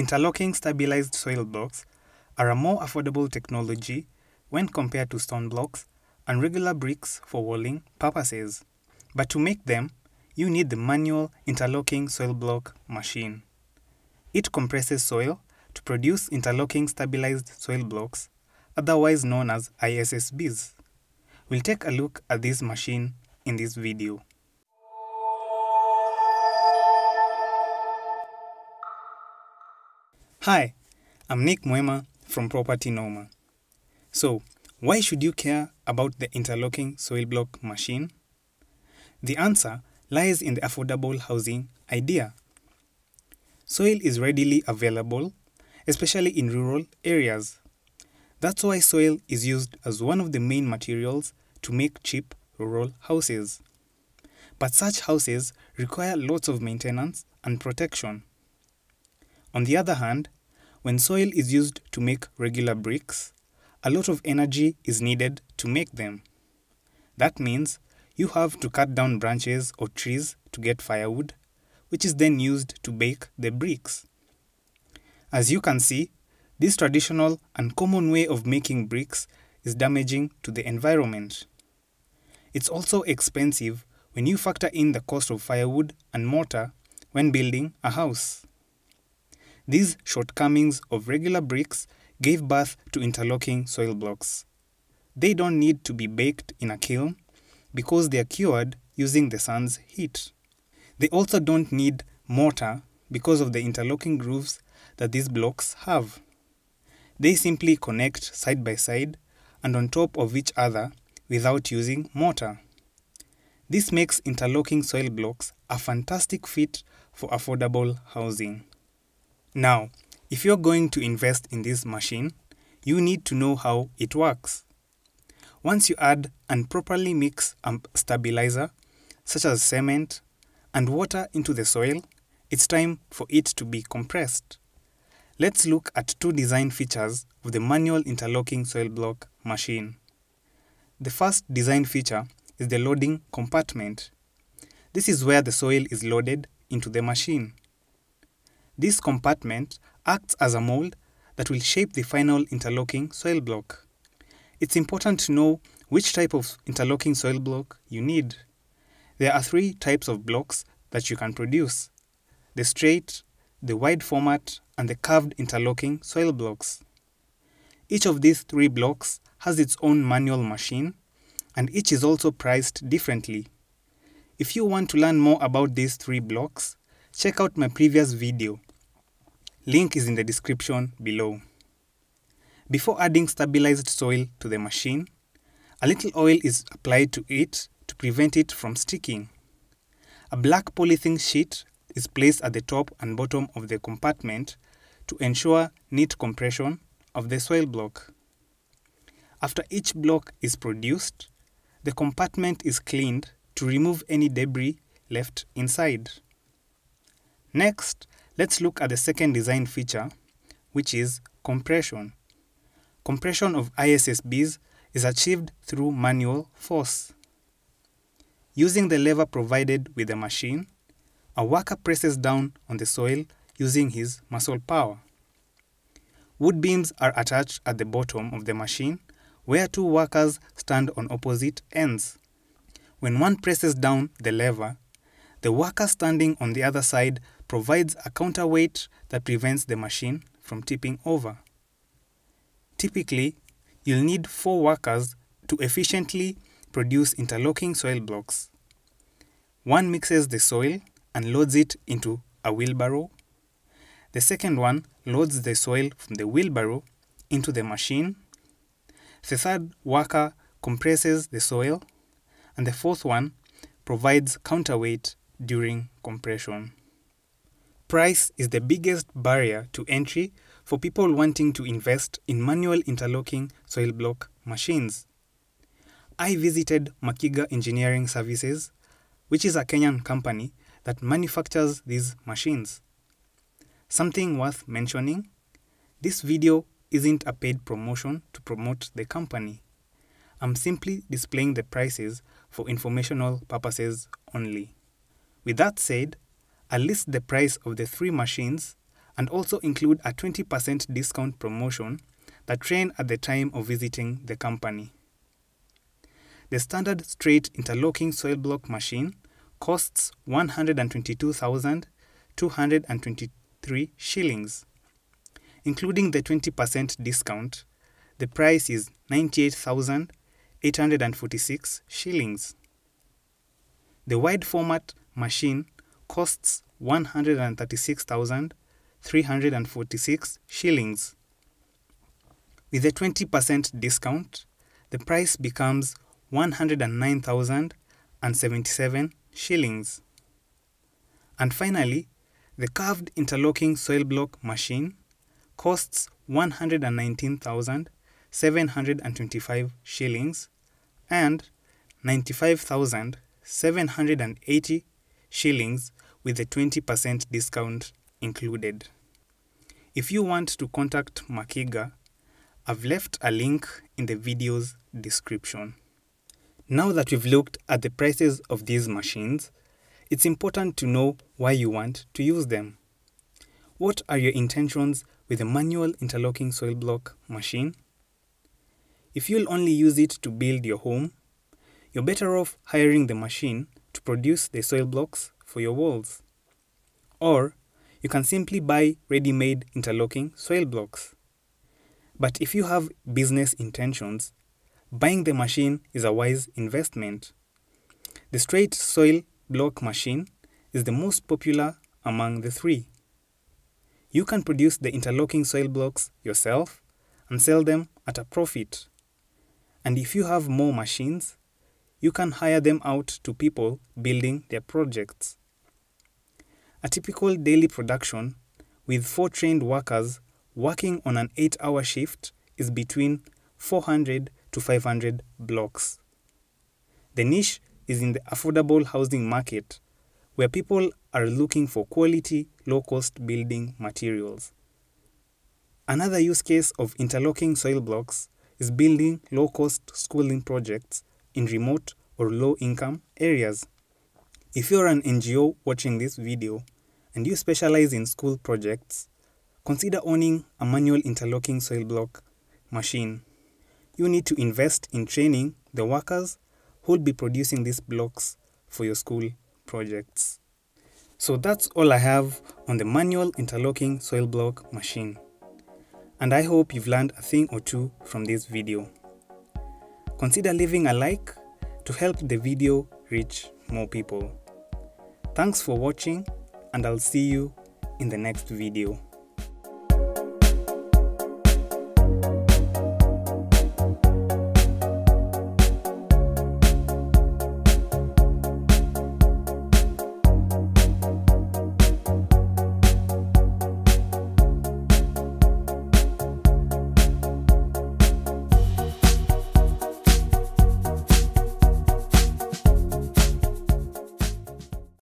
Interlocking stabilized soil blocks are a more affordable technology when compared to stone blocks and regular bricks for walling purposes. But to make them, you need the manual interlocking soil block machine. It compresses soil to produce interlocking stabilized soil blocks, otherwise known as ISSBs. We'll take a look at this machine in this video. Hi, I'm Nick Muema from Property Noma. So, why should you care about the interlocking soil block machine? The answer lies in the affordable housing idea. Soil is readily available, especially in rural areas. That's why soil is used as one of the main materials to make cheap rural houses. But such houses require lots of maintenance and protection. On the other hand, when soil is used to make regular bricks, a lot of energy is needed to make them. That means you have to cut down branches or trees to get firewood, which is then used to bake the bricks. As you can see, this traditional and common way of making bricks is damaging to the environment. It's also expensive when you factor in the cost of firewood and mortar when building a house. These shortcomings of regular bricks gave birth to interlocking soil blocks. They don't need to be baked in a kiln because they are cured using the sun's heat. They also don't need mortar because of the interlocking grooves that these blocks have. They simply connect side by side and on top of each other without using mortar. This makes interlocking soil blocks a fantastic fit for affordable housing. Now, if you're going to invest in this machine, you need to know how it works. Once you add and properly mix a stabilizer, such as cement, and water into the soil, it's time for it to be compressed. Let's look at two design features of the manual interlocking soil block machine. The first design feature is the loading compartment. This is where the soil is loaded into the machine. This compartment acts as a mold that will shape the final interlocking soil block. It's important to know which type of interlocking soil block you need. There are three types of blocks that you can produce the straight, the wide format, and the curved interlocking soil blocks. Each of these three blocks has its own manual machine, and each is also priced differently. If you want to learn more about these three blocks, check out my previous video Link is in the description below. Before adding stabilized soil to the machine, a little oil is applied to it to prevent it from sticking. A black polythene sheet is placed at the top and bottom of the compartment to ensure neat compression of the soil block. After each block is produced, the compartment is cleaned to remove any debris left inside. Next, Let's look at the second design feature, which is compression. Compression of ISSBs is achieved through manual force. Using the lever provided with the machine, a worker presses down on the soil using his muscle power. Wood beams are attached at the bottom of the machine where two workers stand on opposite ends. When one presses down the lever, the worker standing on the other side provides a counterweight that prevents the machine from tipping over. Typically, you'll need four workers to efficiently produce interlocking soil blocks. One mixes the soil and loads it into a wheelbarrow. The second one loads the soil from the wheelbarrow into the machine. The third worker compresses the soil. And the fourth one provides counterweight during compression. Price is the biggest barrier to entry for people wanting to invest in manual interlocking soil block machines. I visited Makiga Engineering Services, which is a Kenyan company that manufactures these machines. Something worth mentioning this video isn't a paid promotion to promote the company. I'm simply displaying the prices for informational purposes only. With that said, I'll list the price of the three machines and also include a 20% discount promotion that ran at the time of visiting the company. The standard straight interlocking soil block machine costs 122,223 shillings. Including the 20% discount, the price is 98,846 shillings. The wide format machine costs 136,346 shillings. With a 20% discount, the price becomes 109,077 shillings. And finally, the curved interlocking soil block machine costs 119,725 shillings and 95,780 shillings with a 20% discount included. If you want to contact Makiga, I've left a link in the video's description. Now that we've looked at the prices of these machines, it's important to know why you want to use them. What are your intentions with a manual interlocking soil block machine? If you'll only use it to build your home, you're better off hiring the machine to produce the soil blocks for your walls. Or you can simply buy ready-made interlocking soil blocks. But if you have business intentions, buying the machine is a wise investment. The straight soil block machine is the most popular among the three. You can produce the interlocking soil blocks yourself and sell them at a profit. And if you have more machines, you can hire them out to people building their projects. A typical daily production with four trained workers working on an 8 hour shift is between 400 to 500 blocks. The niche is in the affordable housing market, where people are looking for quality, low cost building materials. Another use case of interlocking soil blocks is building low cost schooling projects in remote or low income areas. If you're an NGO watching this video and you specialize in school projects, consider owning a manual interlocking soil block machine you need to invest in training the workers who will be producing these blocks for your school projects. So that's all I have on the manual interlocking soil block machine. And I hope you've learned a thing or two from this video. Consider leaving a like to help the video reach more people. Thanks for watching and I'll see you in the next video.